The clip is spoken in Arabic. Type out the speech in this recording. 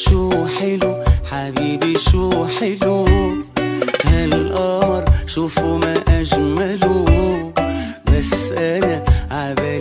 شو حلو؟ حبيبي شو حلو؟ هالقمر شوفوا ما أجمله. بس أنا عبالي